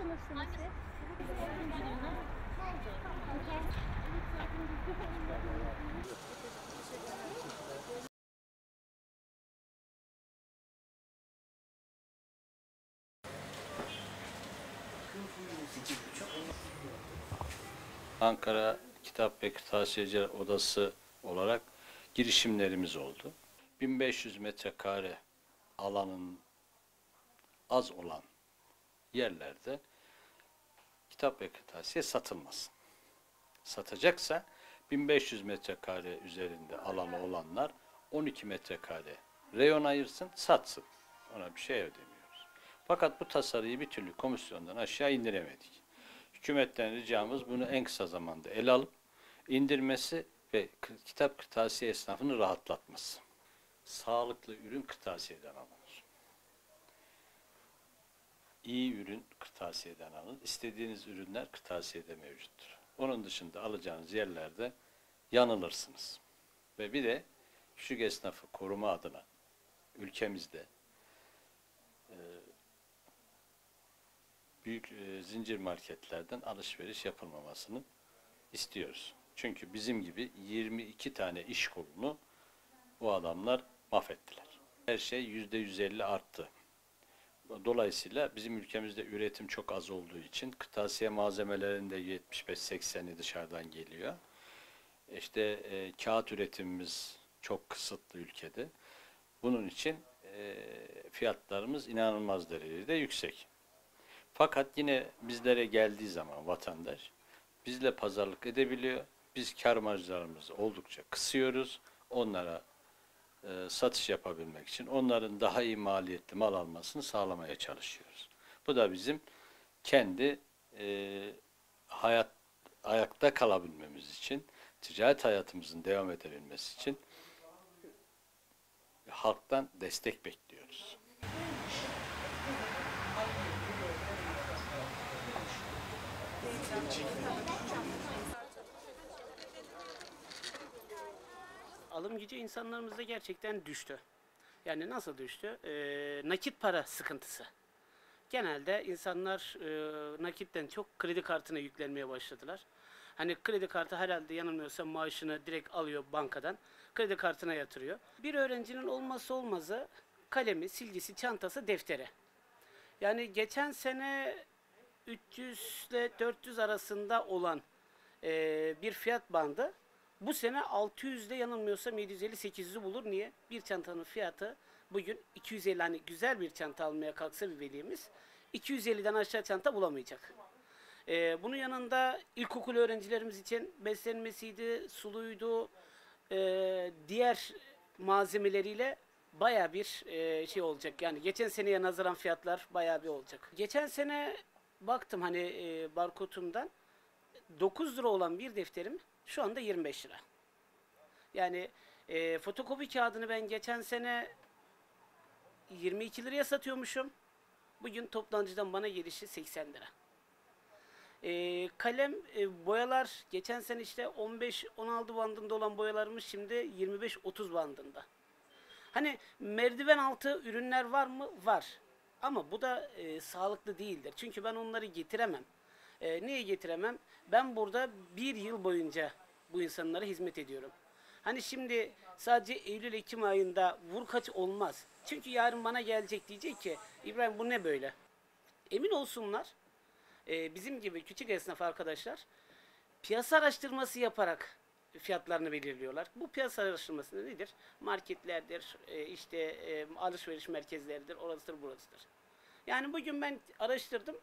sınıfsınız siz? Ankara Kitap ve Kırtasiyeciler Odası olarak girişimlerimiz oldu. 1500 metrekare alanın az olan yerlerde kitap ve kırtasiye satılmasın. Satacaksa 1500 metrekare üzerinde alanı olanlar 12 metrekare reyon ayırsın, satsın. Ona bir şey ödemiyoruz. Fakat bu tasarıyı bir türlü komisyondan aşağı indiremedik. Hükümetten ricamız bunu en kısa zamanda ele alıp indirmesi ve kitap kırtasiye esnafını rahatlatması. Sağlıklı ürün kırtasiyeden alınır. İyi ürün kırtasiyeden alınır. İstediğiniz ürünler kırtasiyede mevcuttur. Onun dışında alacağınız yerlerde yanılırsınız. Ve bir de küçük esnafı koruma adına ülkemizde e, büyük e, zincir marketlerden alışveriş yapılmamasını istiyoruz. Çünkü bizim gibi 22 tane iş kolunu bu adamlar mahvettiler. Her şey yüzde 150 arttı. Dolayısıyla bizim ülkemizde üretim çok az olduğu için kırtasiye malzemelerinde 75-80'i dışarıdan geliyor. İşte e, kağıt üretimimiz çok kısıtlı ülkede. Bunun için e, fiyatlarımız inanılmaz derecede yüksek. Fakat yine bizlere geldiği zaman vatandaş bizle pazarlık edebiliyor. Biz kar marjlarımızı oldukça kısıyoruz. Onlara e, satış yapabilmek için onların daha iyi maliyetli mal almasını sağlamaya çalışıyoruz. Bu da bizim kendi e, hayat ayakta kalabilmemiz için, ticaret hayatımızın devam edebilmesi için halktan destek bekliyoruz. Alım gücü insanlarımızda gerçekten düştü. Yani nasıl düştü? Ee, nakit para sıkıntısı. Genelde insanlar e, nakitten çok kredi kartına yüklenmeye başladılar. Hani kredi kartı herhalde yanılmıyorsam maaşını direkt alıyor bankadan. Kredi kartına yatırıyor. Bir öğrencinin olmazsa olmazı kalemi, silgisi, çantası, defteri. Yani geçen sene 300 ile 400 arasında olan e, bir fiyat bandı bu sene 600'de yanılmıyorsam 750-800'ü bulur. Niye? Bir çantanın fiyatı bugün 250 hani güzel bir çanta almaya kalksa bir velimiz 250'den aşağı çanta bulamayacak. Ee, bunun yanında ilkokul öğrencilerimiz için beslenmesiydi, suluydu, ee, diğer malzemeleriyle baya bir e, şey olacak. Yani geçen seneye nazaran fiyatlar baya bir olacak. Geçen sene baktım hani e, barkodumdan 9 lira olan bir defterim şu anda 25 lira. Yani e, fotokopi kağıdını ben geçen sene 22 liraya satıyormuşum. Bugün toptancıdan bana gelişi 80 lira. E, kalem e, boyalar geçen sene işte 15-16 bandında olan boyalarımız şimdi 25-30 bandında. Hani merdiven altı ürünler var mı? Var. Ama bu da e, sağlıklı değildir. Çünkü ben onları getiremem. E, niye getiremem? Ben burada bir yıl boyunca bu insanlara hizmet ediyorum. Hani şimdi sadece Eylül-Ekim ayında vur kaç olmaz. Çünkü yarın bana gelecek diyecek ki İbrahim bu ne böyle? Emin olsunlar e, bizim gibi küçük esnaf arkadaşlar piyasa araştırması yaparak fiyatlarını belirliyorlar. Bu piyasa araştırması nedir? Marketlerdir, e, işte e, alışveriş merkezleridir, orasıdır burasıdır. Yani bugün ben araştırdım.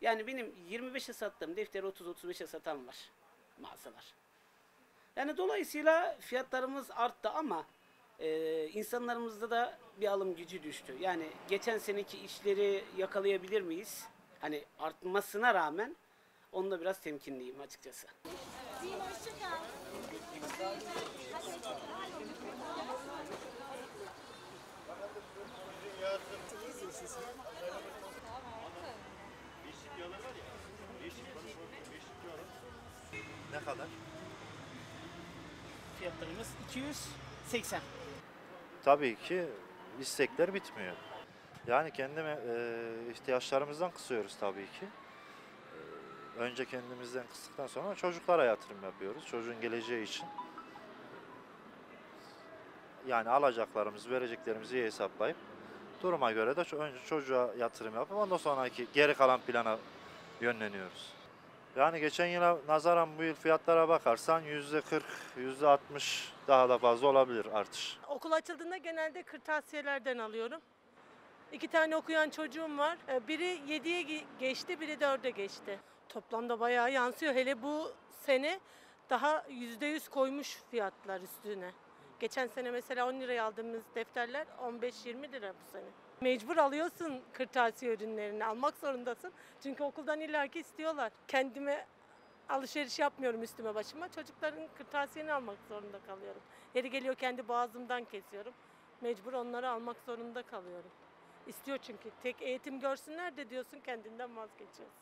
Yani benim 25'e sattığım defteri 30-35'e satan var mağazalar. Yani dolayısıyla fiyatlarımız arttı ama e, insanlarımızda da bir alım gücü düştü. Yani geçen seneki işleri yakalayabilir miyiz? Hani artmasına rağmen onunla biraz temkinliyim açıkçası. Ne kadar? Fiyatlarımız 280. Tabii ki istekler bitmiyor. Yani kendi e, ihtiyaçlarımızdan kısıyoruz tabii ki. önce kendimizden kıstıktan sonra çocuklara yatırım yapıyoruz. Çocuğun geleceği için. Yani alacaklarımızı, vereceklerimizi iyi hesaplayıp duruma göre de önce çocuğa yatırım yapıp ondan sonraki geri kalan plana yönleniyoruz. Yani geçen yıla nazaran bu yıl fiyatlara bakarsan yüzde 40, yüzde 60 daha da fazla olabilir artış. Okul açıldığında genelde kırtasiyelerden alıyorum. İki tane okuyan çocuğum var. Ee, Biri 7'ye geçti, biri 4'e geçti. Toplamda bayağı yansıyor. Hele bu sene daha %100 koymuş fiyatlar üstüne. Geçen sene mesela 10 liraya aldığımız defterler 15-20 lira bu sene. Mecbur alıyorsun kırtasiye ürünlerini, almak zorundasın. Çünkü okuldan illaki istiyorlar. Kendime alışveriş yapmıyorum üstüme başıma. Çocukların kırtasiyeni almak zorunda kalıyorum. Yeri geliyor kendi boğazımdan kesiyorum. Mecbur onları almak zorunda kalıyorum. İstiyor çünkü. Tek eğitim görsünler de diyorsun kendinden vazgeçiyorsun.